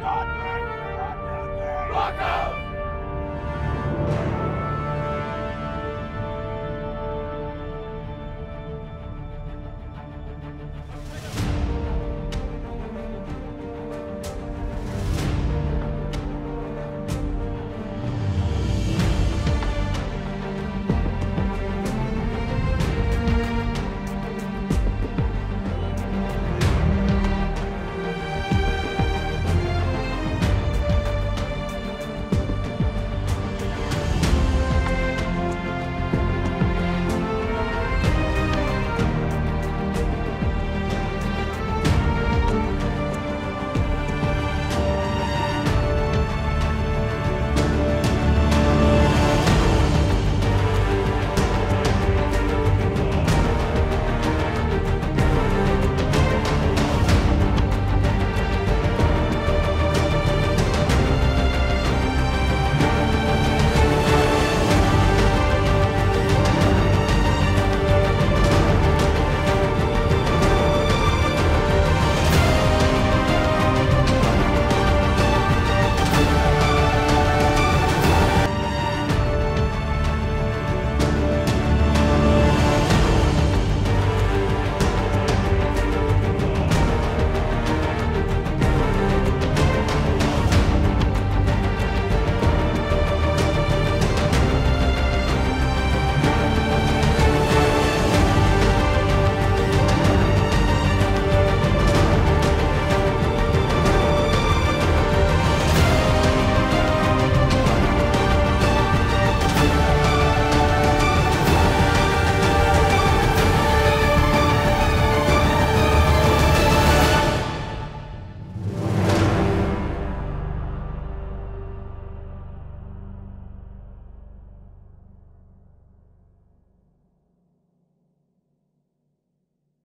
One, two, three.